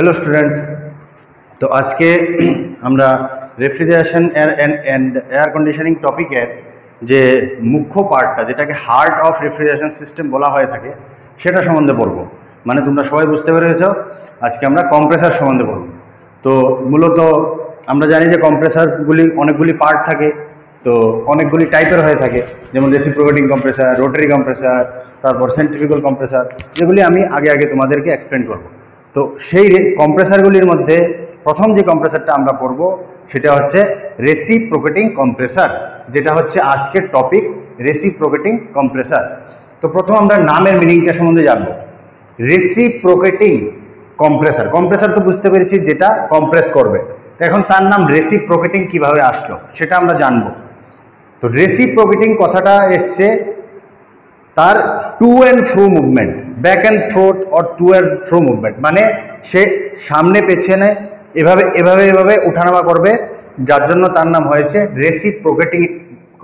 Hello students তো আজকে আমরা রেফ্রিজারেশন অ্যান্ড এয়ার কন্ডিশনিং টপিকের যে মুখ্য পার্টটা যেটাকে হার্ট অফ রেফ্রিজারেশন সিস্টেম বলা হয়ে থাকে, সেটা সম্বন্ধে পড়ব মানে তোমরা সবাই বুঝতে পেরেছ, আজকে আমরা কম্প্রেসার সম্বন্ধে পড়ব তো মূলত আমরা জানি যে কম্প্রেসারগুলি অনেকগুলি পার্ট থাকে, তো অনেকগুলি টাইপের হয়ে থাকে, যেমন রেসিপ্রোকেটিং কম্প্রেসার রোটারি কম্প্রেসার তারপর সেন্ট্রিফিক্যাল কম্প্রেসার যেগুলি আমি আগে আগে তোমাদেরকে এক্সপ্লেন করব। তো সেই কম্প্রেসারগুলির মধ্যে প্রথম যে কম্প্রেসারটা আমরা পড়ব, সেটা হচ্ছে রেসিপ্রোকেটিং কম্প্রেসার যেটা হচ্ছে আজকের টপিক রেসিপ্রোকেটিং কম্প্রেসার তো প্রথম আমরা নামের মিনিংটা সম্বন্ধে জানব। রেসিপ্রোকেটিং কম্প্রেসার কম্প্রেসার তো বুঝতে পেরেছি যেটা কম্প্রেস করবে। তো এখন তার নাম রেসিপ্রোকেটিং কীভাবে আসলো, সেটা আমরা জানব। তো রেসিপ্রোকেটিং কথাটা এসছে তার to and fro movement back and fro or to and fro movement মানে সে সামনে পেছনে এভাবে এভাবে এভাবে উঠানামা করবে, যার জন্য তার নাম হয়েছে রেসিপ্রোকেটিং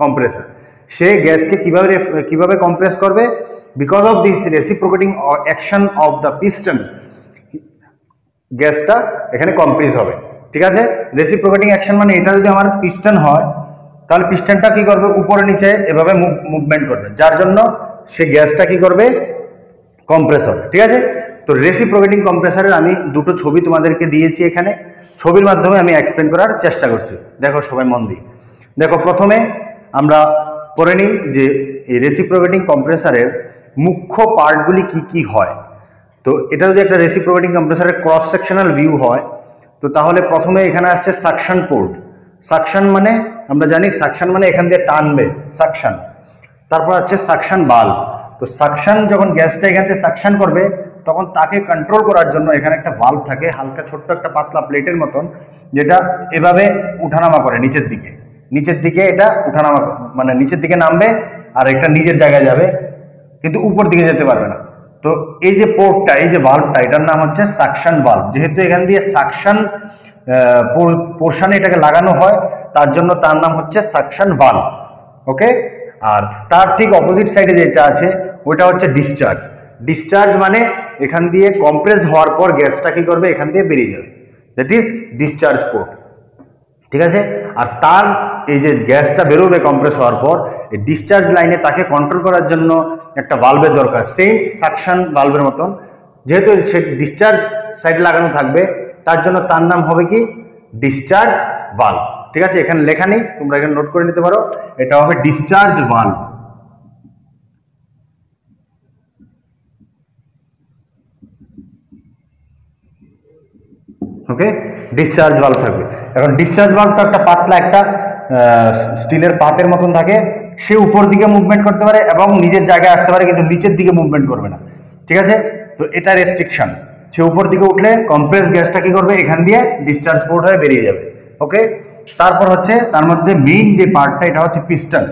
কম্প্রেসার সে গ্যাসকে কীভাবে কীভাবে কম্প্রেস করবে? Because of this reciprocating action of the piston গ্যাসটা এখানে কম্প্রেস হবে। ঠিক আছে? রেসিপ্রোকেটিং অ্যাকশন মানে এটা যদি আমার পিস্টন হয়, তাহলে পিস্টনটা কি করবে? উপরে নিচে এভাবে মুভমেন্ট করবে। যার জন্য সে গ্যাসটা কি করবে? কম্প্রেস হবে ঠিক আছে? তো রেসিপ্রোকেটিং কম্প্রেসারের আমি দুটো ছবি তোমাদেরকে দিয়েছি এখানে। ছবির মাধ্যমে আমি এক্সপ্লেন করার চেষ্টা করছি। দেখো সবাই মন দিয়ে। দেখো প্রথমে আমরা পড়ে নিই যে এই রেসিপ্রোকেটিং কম্প্রেসারের মুখ্য পার্টগুলি কি কি হয়। তো এটা যদি একটা রেসিপ্রোকেটিং কম্প্রেসারের ক্রস সেকশনাল ভিউ হয়, তো তাহলে প্রথমে এখানে আসছে সাকশন পোর্ট সাকশন মানে আমরা জানি সাকশন মানে এখান দিয়ে টানবে সাকশন তারপর আছে সাকশন বাল্ব তো সাকশন যখন গ্যাসটা এখান থেকে সাকশন করবে, তখন তাকে কন্ট্রোল করার জন্য এখানে একটা বাল্ব থাকে, হালকা ছোট্ট একটা পাতলা প্লেটের মতন, যেটা এভাবে উঠানামা করে নিচের দিকে। নিচের দিকে এটা উঠানামা মানে নিচের দিকে নামবে আর একটা নিজের জায়গায় যাবে, কিন্তু উপর দিকে যেতে পারবে না। তো এই যে পোর্টটা এই যে ভাল্বটা এটার নাম হচ্ছে সাকশন বাল্ব যেহেতু এখান দিয়ে সাকশন পোর্শানে এটাকে লাগানো হয়, তার জন্য তার নাম হচ্ছে সাকশন ভাল্ব ওকে আর তার ঠিক অপোজিট সাইডে যেটা আছে, ওটা হচ্ছে ডিসচার্জ ডিসচার্জ মানে এখান দিয়ে কম্প্রেস হওয়ার পর গ্যাসটা কি করবে? এখান দিয়ে বেরিয়ে যাবে। দ্যাট ইজ ডিসচার্জ পোর্ট ঠিক আছে? আর তার এই যে গ্যাসটা বেরোবে কম্প্রেস হওয়ার পর, এই ডিসচার্জ লাইনে তাকে কন্ট্রোল করার জন্য একটা বাল্বের দরকার। সেম সাকশন বাল্বের মতন। যেহেতু সে ডিসচার্জ সাইড লাগানো থাকবে, তার জন্য তার নাম হবে কি? ডিসচার্জ বাল্ব ঠিক আছে? এখানে লেখা নেই, তোমরা এখানে নোট করে নিতে পারো। এটা হবে discharge bulb okay discharge bulb থাকবে। এখন ডিসচার্জ বাল্বটা একটা পাতলা একটা স্টিলের পাতের মতন থাকে। সে উপর দিকে মুভমেন্ট করতে পারে এবং নিজের জায়গায় আসতে পারে, কিন্তু নিচের দিকে মুভমেন্ট করবে না। ঠিক আছে? তো এটা রেস্ট্রিকশন সে উপর দিকে উঠলে কম্প্রেস গ্যাসটা কি করবে? এখান দিয়ে ডিসচার্জ পোর্ট হয়ে বেরিয়ে যাবে। ওকে তারপর হচ্ছে তার মধ্যে মেইন যে পার্টটা এটা হচ্ছে পিস্টন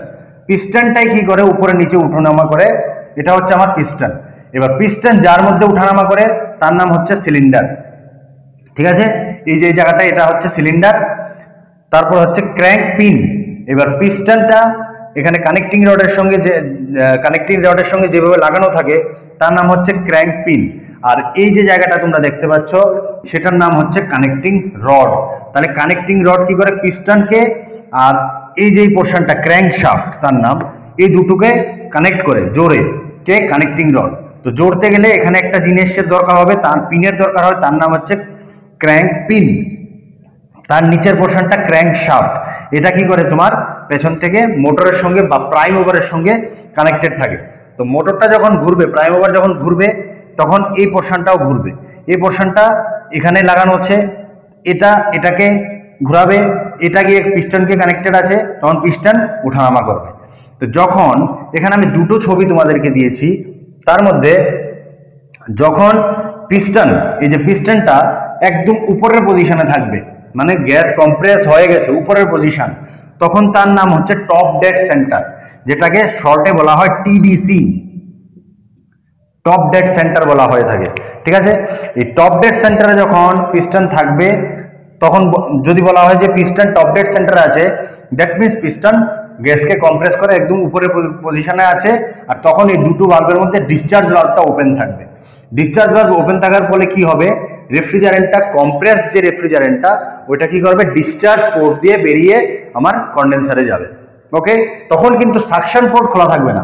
পিস্টনটাই কি করে? উপরে নিচে উঠানামা করে। এটা হচ্ছে আমার পিস্টন এবার পিস্টন যার মধ্যে উঠানামা করে, তার নাম হচ্ছে সিলিন্ডার ঠিক আছে? এই যে জায়গাটা, এটা হচ্ছে সিলিন্ডার তারপর হচ্ছে ক্র্যাঙ্ক পিন এবার পিস্টনটা এখানে কানেক্টিং রডের সঙ্গে যে কানেক্টিং রডের সঙ্গে যেভাবে লাগানো থাকে, তার নাম হচ্ছে ক্র্যাঙ্ক পিন আর এই যে জায়গাটা তোমরা দেখতে পাচ্ছ, সেটার নাম হচ্ছে কানেক্টিং রড তাহলে কানেক্টিং রড কি করে? পিস্টনকে আর এই যে পোর্শনটা ক্র্যাঙ্ক শাফট তার নাম, এই দুটোকে কানেক্ট করে জোরে কে? কানেক্টিং রড তো জোড়তে গেলে এখানে একটা জিনিসের দরকার হবে, তার পিনের দরকার হবে, তার নাম হচ্ছে ক্র্যাঙ্ক পিন তার নিচের পোর্শনটা ক্র্যাঙ্ক শাফট এটা কি করে? তোমার পেছন থেকে মোটরের সঙ্গে বা প্রাইম ওভারের সঙ্গে কানেক্টেড থাকে। তো মোটরটা যখন ঘুরবে প্রাইম ওভার যখন ঘুরবে তখন এই পোর্শনটাও ঘুরবে। এই পোর্শনটা এখানে লাগানো হচ্ছে। এটা এটাকে ঘোরাবে। এটা গিয়ে পিস্টনকে কানেক্টেড আছে। তখন পিস্টন উঠানামা করবে। তো যখন এখানে আমি দুটো ছবি তোমাদেরকে দিয়েছি, তার মধ্যে যখন পিস্টন এই যে পিস্টনটা একদম উপরের পজিশনে থাকবে মানে গ্যাস কম্প্রেস হয়ে গেছে উপরের পজিশন তখন তার নাম হচ্ছে টপ ডেড সেন্টার যেটাকে শর্টে বলা হয় টিডিসি টপ ডেড সেন্টার বলা হয়ে থাকে, ঠিক আছে? এই টপ ডেড সেন্টারে যখন পিস্টন থাকবে, তখন যদি বলা হয় যে পিস্টন টপ ডেড সেন্টারে আছে দ্যাট মিনস পিস্টন গ্যাসকে কম্প্রেস করে একদম উপরে পজিশনে আছে, আর তখন এই দুটো বাল্বের মধ্যে ডিসচার্জ বাল্বটা ওপেন থাকবে। ডিসচার্জ বাল্ব ওপেন থাকার ফলে কি হবে? রেফ্রিজারেন্টটা কম্প্রেস যে রেফ্রিজারেন্টটা ওইটা কি করবে? ডিসচার্জ পোর্ট দিয়ে বেরিয়ে আমার কন্ডেন্সারে যাবে। ওকে তখন কিন্তু সাকশন পোর্ট খোলা থাকবে না।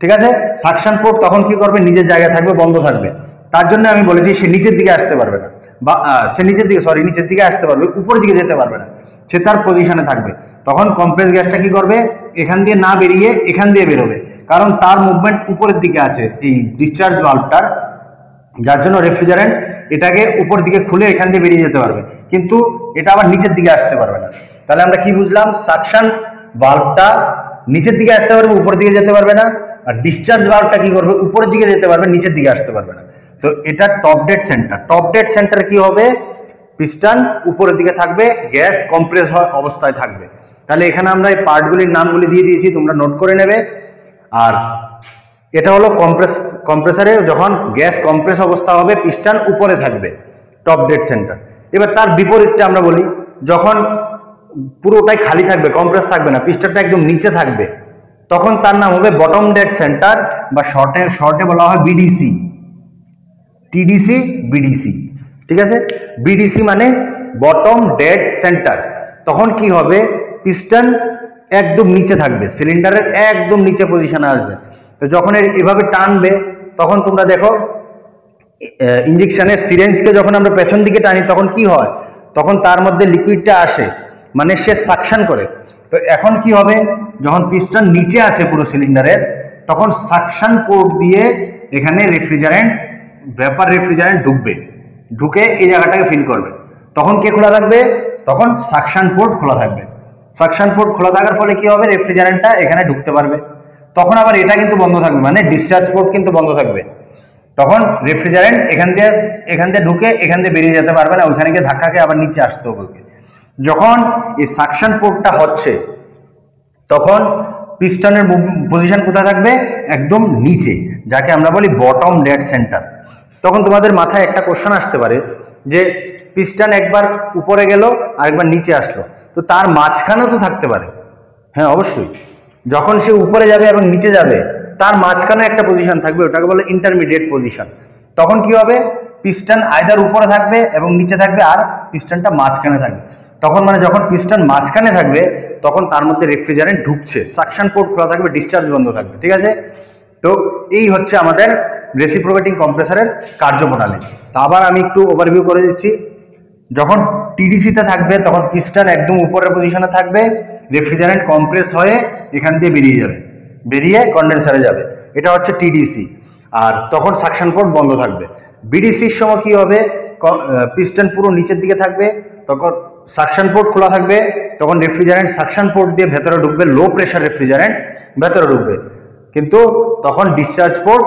ঠিক আছে? সাকশন পোর্ট তখন কি করবে? নিজের জায়গায় থাকবে, বন্ধ থাকবে। তার জন্য আমি বলেছি, সে নিচের দিকে আসতে পারবে না। বা সে নিচের দিকে সরি নিচের দিকে আসতে পারবে, উপরের দিকে যেতে পারবে না। সে তার পজিশনে থাকবে। তখন কম্প্রেস গ্যাসটা কি করবে? এখান দিয়ে না বেরিয়ে এখান দিয়ে বেরোবে। কারণ তার মুভমেন্ট উপরের দিকে আছে, এই ডিসচার্জ ভাল্বটার যার জন্য রেফ্রিজারেন্ট এটাকে উপর দিকে খুলে এখান দিয়ে বেরিয়ে যেতে পারবে। কিন্তু এটা আবার নিচের দিকে আসতে পারবে না। তাহলে আমরা কি বুঝলাম? সাকশন ভাল্বটা নিচের দিকে আসতে পারবে উপর দিকে যেতে পারবে না। আর ডিসচার্জ ভাল্বটা কি করবে? উপরের দিকে যেতে পারবে, নিচের দিকে আসতে পারবে না। তো এটা top dead centre top dead centre কি হবে? পিস্টন উপরের দিকে থাকবে গ্যাস কম্প্রেস হওয়া অবস্থায় থাকবে। তাহলে এখানে আমরা এই পার্টগুলির নামগুলি দিয়ে দিয়েছি, তোমরা নোট করে নেবে। আর এটা হলো কম্প্রেস কম্প্রেসারে যখন গ্যাস কম্প্রেস অবস্থা হবে পিস্টন উপরে থাকবে টপ ডেড সেন্টার এবার তার বিপরীতটা আমরা বলি, যখন পুরোটাই খালি থাকবে কম্প্রেস থাকবে না পিস্টনটা একদম নিচে থাকবে তখন তার নাম হবে বটম ডেড সেন্টার বা শর্টে শর্টে বলা হয় বিডিসি টিডিসি বিডিসি ঠিক আছে? বিডিসি মানে বটম ডেড সেন্টার তখন কি হবে? পিস্টন একদম নিচে থাকবে সিলিন্ডারের একদম নিচে পজিশনে আসবে। তো যখন এভাবে টানবে, তখন তোমরা দেখো ইঞ্জেকশনের সিরেঞ্জকে যখন আমরা পেছন দিকে টানি, তখন কি হয়? তখন তার মধ্যে লিকুইডটা আসে। মানে সে সাকশন করে। তো এখন কি হবে? যখন পিস্টন নিচে আসে পুরো সিলিন্ডারের তখন সাকশন পোর্ট দিয়ে এখানে রেফ্রিজারেন্ট ভ্যাপার রেফ্রিজারেন্ট ঢুকবে। ঢুকে এই জায়গাটাকে ফিল করবে। তখন কে খোলা থাকবে? তখন সাকশন পোর্ট খোলা থাকবে। সাকশন পোর্ট খোলা থাকার ফলে কি হবে? রেফ্রিজারেন্টটা এখানে ঢুকতে পারবে। তখন আবার এটা কিন্তু বন্ধ থাকবে মানে ডিসচার্জ পোর্ট কিন্তু বন্ধ থাকবে। তখন রেফ্রিজারেন্ট এখান দিয়ে এখান দিয়ে ঢুকে এখান দিয়ে বেরিয়ে যেতে পারবে না, ওইখানে গিয়ে ধাক্কা খেয়ে আবার নিচে আসতে হবে। যখন এই সাকশন পোর্টটা হচ্ছে, তখন পিস্টনের পজিশন কোথায় থাকবে? একদম নিচে, যাকে আমরা বলি বটম ডেড সেন্টার তখন তোমাদের মাথায় একটা কোশ্চেন আসতে পারে, যে পিস্টন একবার উপরে গেল আর একবার নিচে আসলো। তো তার মাঝখানেও তো থাকতে পারে। হ্যাঁ অবশ্যই। যখন সে উপরে যাবে এবং নিচে যাবে, তার মাঝখানে একটা পজিশন থাকবে, ওটাকে বলে ইন্টারমিডিয়েট পজিশন তখন কি হবে? পিস্টন আয়দার উপরে থাকবে এবং নিচে থাকবে, আর পিস্টনটা মাঝখানে থাকবে। তখন মানে যখন পিস্টন মাঝখানে থাকবে, তখন তার মধ্যে রেফ্রিজারেন্ট ঢুকছে। সাকশন পোর্ট খোলা থাকবে ডিসচার্জ বন্ধ থাকবে, ঠিক আছে? তো এই হচ্ছে আমাদের রেসিপ্রোকেটিং কম্প্রেসারের কার্যপ্রণালী। তা আবার আমি একটু ওভারভিউ করে দিচ্ছি। যখন টিডিসিতে থাকবে, তখন পিস্টন একদম উপরের পজিশনে থাকবে রেফ্রিজারেন্ট কম্প্রেস হয়ে এখান দিয়ে বেরিয়ে যাবে। বেরিয়ে কন্ডেন্সারে যাবে। এটা হচ্ছে টিডিসি আর তখন সাকশন পোর্ট বন্ধ থাকবে। বিডিসির সময় কি হবে? পিস্টন পুরো নিচের দিকে থাকবে। তখন সাকশন পোর্ট খোলা থাকবে, তখন রেফ্রিজারেন্ট সাকশন পোর্ট দিয়ে ভেতরে ঢুকবে লো প্রেশার রেফ্রিজারেন্ট ভেতরে ঢুকবে। কিন্তু তখন ডিসচার্জ পোর্ট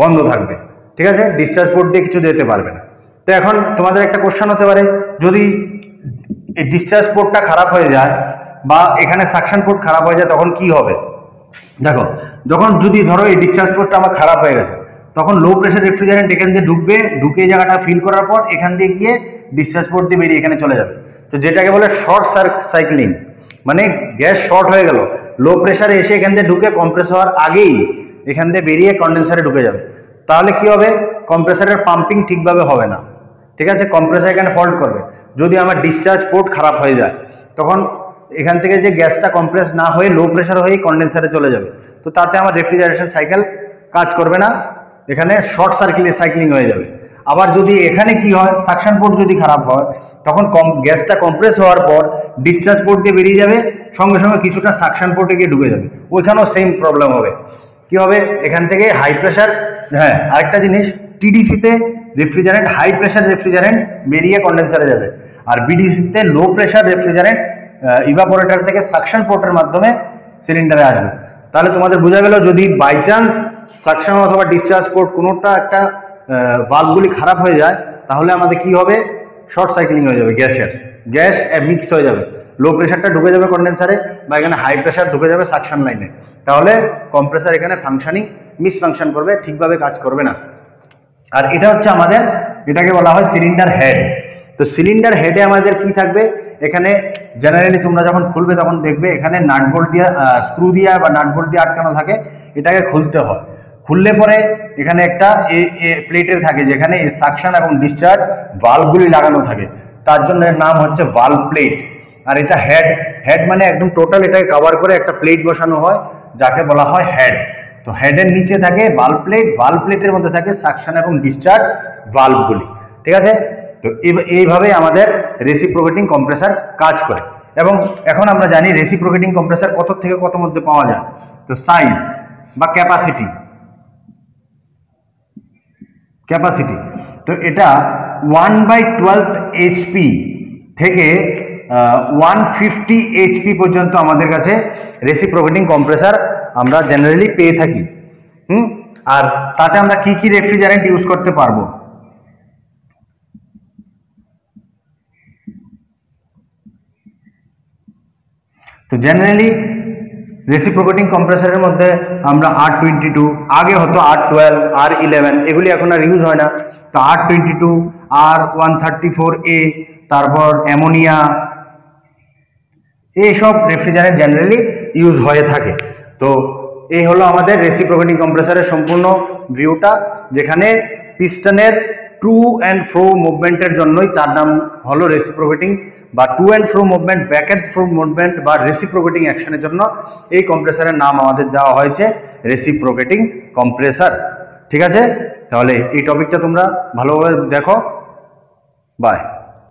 বন্ধ থাকবে। ঠিক আছে? ডিসচার্জ পোর্ট দিয়ে কিছু যেতে পারবে না। তো এখন তোমাদের একটা কোশ্চেন হতে পারে, যদি এই ডিসচার্জ পোর্টটা খারাপ হয়ে যায় বা এখানে সাকশন পোর্ট খারাপ হয়ে যায়, তখন কি হবে? দেখো, যখন যদি ধরো এই ডিসচার্জ পোর্টটা আমার খারাপ হয়ে গেছে, তখন লো প্রেশার রেফ্রিজারেন্ট এখান দিয়ে ঢুকবে, ঢুকে জায়গাটা ফিল করার পর এখান দিয়ে গিয়ে ডিসচার্জ পোর্ট দিয়ে বেরিয়ে এখানে চলে যাবে। তো যেটাকে বলে শর্ট সাইক্লিং মানে গ্যাস শর্ট হয়ে গেল। লো প্রেশারে এসে এখান দিয়ে ঢুকে কম্প্রেস হওয়ার আগেই এখান দিয়ে বেরিয়ে কন্ডেন্সারে ঢুকে যাবে। তাহলে কি হবে? কম্প্রেসারের পাম্পিং ঠিকভাবে হবে না। ঠিক আছে? কম্প্রেসার এখানে ফল্ট করবে। যদি আমার ডিসচার্জ পোর্ট খারাপ হয়ে যায়, তখন এখান থেকে যে গ্যাসটা কম্প্রেস না হয়ে লো প্রেশার হয়েই কন্ডেন্সারে চলে যাবে। তো তাতে আমার রেফ্রিজারেশন সাইকেল কাজ করবে না। এখানে শর্ট সার্কিটে সাইক্লিং হয়ে যাবে। আবার যদি এখানে কি হয়? সাকশন পোর্ট যদি খারাপ হয় তখন কম, গ্যাসটা কম্প্রেস হওয়ার পর ডিসচার্জ পোর্ট দিয়ে বেরিয়ে যাবে, সঙ্গে সঙ্গে কিছুটা সাকশন পোর্টে গিয়ে ঢুকে যাবে। ওইখানেও সেম প্রবলেম হবে। কি হবে? এখান থেকে হাই প্রেশার হ্যাঁ আরেকটা জিনিস টিডিসিতে রেফ্রিজারেন্ট হাই প্রেশার রেফ্রিজারেন্ট বেরিয়ে কন্ডেন্সারে যাবে। আর বিডিসিতে লো প্রেশার রেফ্রিজারেন্ট ইভাপোরেটর থেকে সাকশন পোর্টের মাধ্যমে সিলিন্ডারে আসবে। তাহলে তোমাদের বোঝা গেল, যদি বাই চান্স সাকশন অথবা ডিসচার্জ পোর্ট কোনোটা একটা ভালভগুলি খারাপ হয়ে যায়, তাহলে আমাদের কি হবে? শর্ট সাইক্লিং হয়ে যাবে গ্যাসের গ্যাস মিক্স হয়ে যাবে। লো প্রেশারটা ঢুকে যাবে কন্ডেন্সারে বা এখানে হাই প্রেশার ঢুকে যাবে সাকশন লাইনে তাহলে কম্প্রেসার এখানে ফাংশনিং মিস ফাংশন করবে, ঠিকভাবে কাজ করবে না। আর এটা হচ্ছে আমাদের, এটাকে বলা হয় সিলিন্ডার হেড তো সিলিন্ডার হেডে আমাদের কি থাকবে? এখানে জেনারেলি তোমরা যখন খুলবে তখন দেখবে এখানে নাট বোল্ট দিয়ে স্ক্রু দিয়ে বা নাট বোল্ট দিয়ে আটকানো থাকে, এটাকে খুলতে হয়। খুললে পরে এখানে একটা এ প্লেটের থাকে যেখানে এই সাকশন এবং ডিসচার্জ ভালভগুলি লাগানো থাকে। তার জন্য এর নাম হচ্ছে ভালভ প্লেট আর এটা হেড হেড মানে একদম টোটাল এটাকে কভার করে একটা প্লেট বসানো হয়, যাকে বলা হয় হেড তো হেডের নিচে থাকে ভালভ প্লেট ভালভ প্লেটের মধ্যে থাকে সাকশন এবং ডিসচার্জ ভালভগুলি ঠিক আছে? তো এই- এইভাবে আমাদের রেসিপ্রোকেটিং কম্প্রেসার কাজ করে। এবং এখন আমরা জানি রেসিপ্রোকেটিং কম্প্রেসার কত থেকে কত মধ্যে পাওয়া যায়। তো সাইজ বা ক্যাপাসিটি ক্যাপাসিটি তো এটা ওয়ান বাই টুয়েলভ এইচপি থেকে ওয়ান ফিফটি এইচপি পর্যন্ত আমাদের কাছে রেসিপ্রোকেটিং কম্প্রেসার আমরা জেনারেলি পেয়ে থাকি। হুম? আর তাতে আমরা কি কি রেফ্রিজারেন্ট ইউজ করতে পারব? তো জেনারেলি রেসিপ্রোকেটিং কম্প্রেসারের মধ্যে আমরা আর টোয়েন্টি টু আগে হতো আর টুয়েলভ আর ইলেভেন এগুলি এখন আর ইউজ হয় না। তো R twenty two R one thirty four A তারপর অ্যামোনিয়া এইসব রেফ্রিজারেন্ট জেনারেলি ইউজ হয়ে থাকে। তো এই হলো আমাদের রেসিপ্রোকেটিং কম্প্রেসারের সম্পূর্ণ ভিউটা যেখানে পিস্টনের টু অ্যান্ড ফ্রো মুভমেন্টের জন্যই তার নাম হলো রেসিপ্রোকেটিং বা to and fro movement back and fro movement বা রেসিপ্রোকেটিং অ্যাকশনের জন্য এই কম্প্রেসারের নাম আমাদের দেওয়া হয়েছে রেসিপ্রোকেটিং কম্প্রেসার ঠিক আছে? তাহলে এই টপিকটা তোমরা ভালোভাবে দেখো। বাই